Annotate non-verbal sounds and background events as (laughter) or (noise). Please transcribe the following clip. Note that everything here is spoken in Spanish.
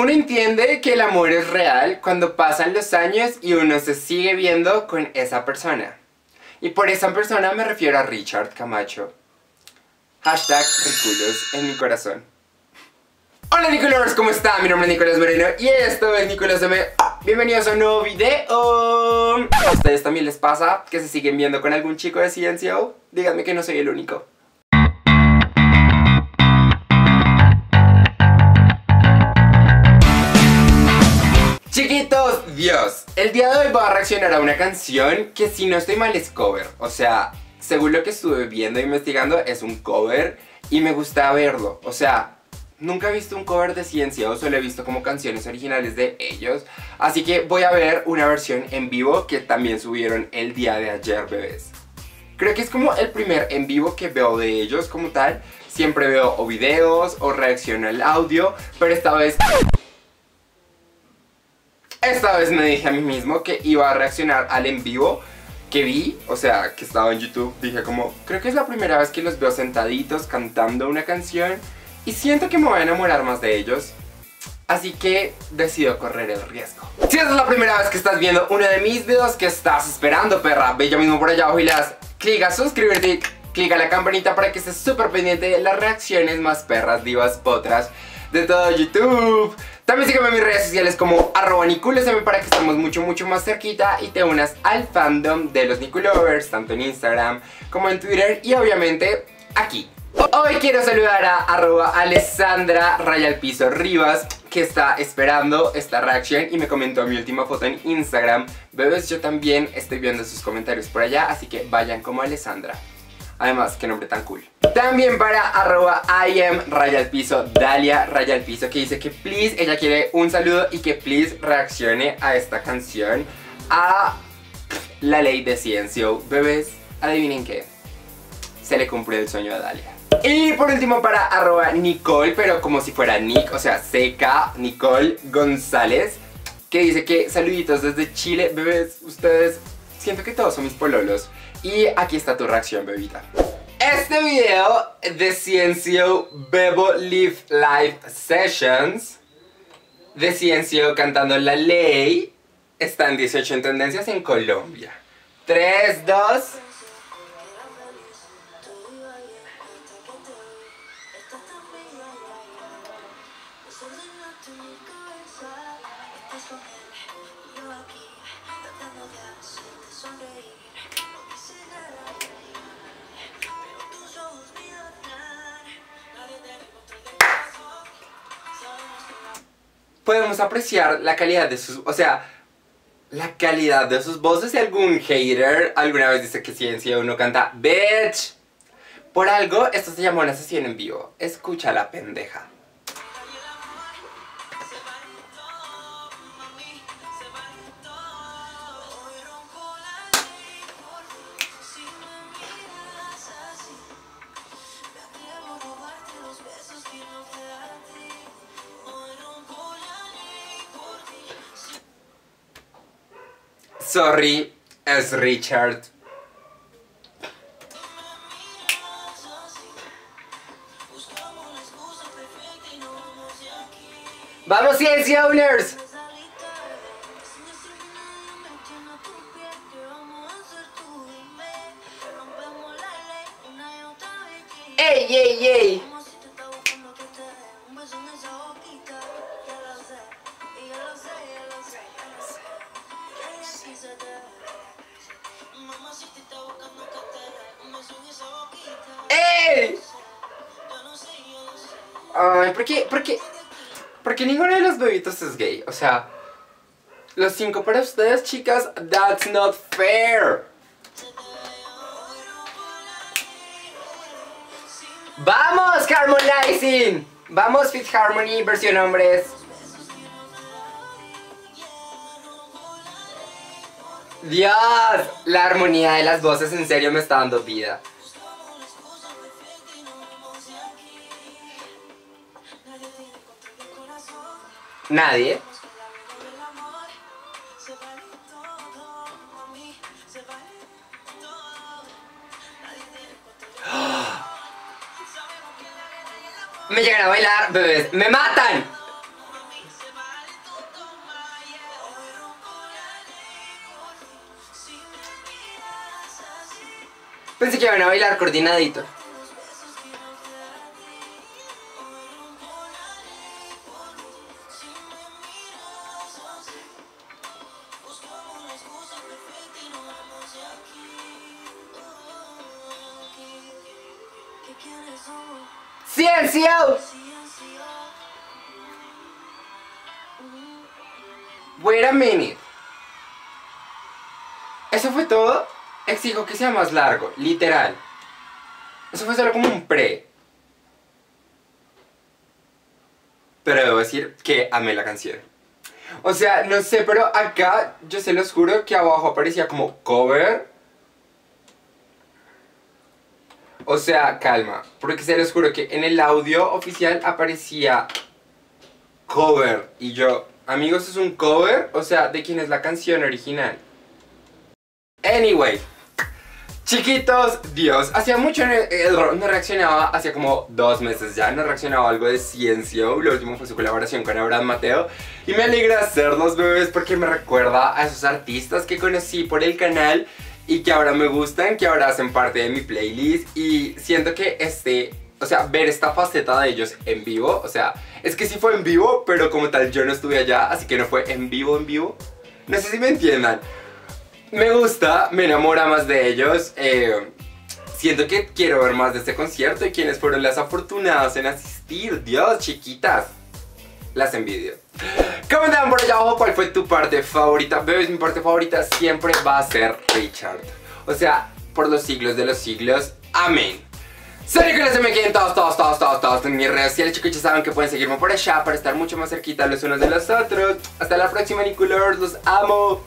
Uno entiende que el amor es real cuando pasan los años y uno se sigue viendo con esa persona. Y por esa persona me refiero a Richard Camacho. Hashtag Riculos en mi corazón. Hola Nicolás, ¿cómo están? Mi nombre es Nicolás Moreno y esto es Nicolás M. Bienvenidos a un nuevo video. ¿A ustedes también les pasa que se siguen viendo con algún chico de CNCO? Díganme que no soy el único. El día de hoy voy a reaccionar a una canción que si no estoy mal es cover, o sea, según lo que estuve viendo e investigando es un cover y me gusta verlo, o sea, nunca he visto un cover de Ciencia o solo he visto como canciones originales de ellos, así que voy a ver una versión en vivo que también subieron el día de ayer, bebés. Creo que es como el primer en vivo que veo de ellos como tal, siempre veo o videos o reacciono al audio, pero esta vez esta vez me dije a mí mismo que iba a reaccionar al en vivo que vi, o sea, que estaba en YouTube. Dije como, creo que es la primera vez que los veo sentaditos cantando una canción y siento que me voy a enamorar más de ellos. Así que decido correr el riesgo. Si esta es la primera vez que estás viendo uno de mis videos, que estás esperando, perra? Ve yo mismo por allá abajo y las clic a suscribirte, clic a la campanita para que estés súper pendiente de las reacciones más perras, divas, potras de todo YouTube. También sígueme en mis redes sociales como arroba para que estemos mucho mucho más cerquita y te unas al fandom de los Niculovers, tanto en Instagram como en Twitter y obviamente aquí. Hoy quiero saludar a arroba Alessandra Rayalpiso Rivas que está esperando esta reacción y me comentó mi última foto en Instagram. Bebés, yo también estoy viendo sus comentarios por allá, así que vayan como Alessandra. Además, qué nombre tan cool. También para arroba I am raya piso, Dalia raya piso, que dice que please, ella quiere un saludo y que please reaccione a esta canción, a la ley de Ciencio. Bebés, adivinen qué, se le cumplió el sueño a Dalia. Y por último para arroba Nicole, pero como si fuera Nick, o sea, seca, Nicole González, que dice que saluditos desde Chile, bebés, ustedes, siento que todos son mis pololos. Y aquí está tu reacción, bebita. Este video de Ciencio Bebo Live Live Sessions de Ciencio cantando La Ley está en 18 en tendencias en Colombia. 3, 2... podemos apreciar la calidad de sus... O sea, la calidad de sus voces. Si algún hater alguna vez dice que ciencia uno canta Bitch. Por algo, esto se llama una sesión en vivo. Escucha la pendeja. Sorry, es Richard. ¡Vamos, Ciencia Owners! Ay, ¿por qué? ¿Por qué? Porque ninguno de los bebitos es gay. O sea, los cinco para ustedes, chicas, that's not fair. ¡Vamos, Harmonizing! ¡Vamos, Fit Harmony, versión hombres! Dios, la armonía de las voces en serio me está dando vida. nadie. (gasps) Me llegan a bailar, bebés. ¡Me matan! Pensé que iban a bailar coordinadito. ¡Ciencio! Wait a minute. ¿Eso fue todo? Exijo que sea más largo, literal. Eso fue solo como un pre. Pero debo decir que amé la canción. O sea, no sé, pero acá yo se los juro que abajo aparecía como cover. O sea, calma, porque se los juro que en el audio oficial aparecía cover y yo, amigos, es un cover, o sea, ¿de quién es la canción original? Anyway, chiquitos, Dios, hacía mucho no, no reaccionaba, hacía como dos meses ya, no reaccionaba algo de ciencia, lo último fue su colaboración con Abraham Mateo y me alegra hacerlos bebés porque me recuerda a esos artistas que conocí por el canal y que ahora me gustan, que ahora hacen parte de mi playlist y siento que este, o sea, ver esta faceta de ellos en vivo, o sea, es que sí fue en vivo, pero como tal yo no estuve allá, así que no fue en vivo, en vivo. No sé si me entiendan. Me gusta, me enamora más de ellos. Eh, siento que quiero ver más de este concierto y quienes fueron las afortunadas en asistir. Dios, chiquitas. Las envidio. Comentaban por allá abajo cuál fue tu parte favorita. Bebes, mi parte favorita siempre va a ser Richard. O sea, por los siglos de los siglos. Amén. Soy que se me queden todos, todos, todos, todos, todos en mis redes sociales, chicos, ya saben que pueden seguirme por allá para estar mucho más cerquita los unos de los otros. Hasta la próxima, Nicolors, los amo.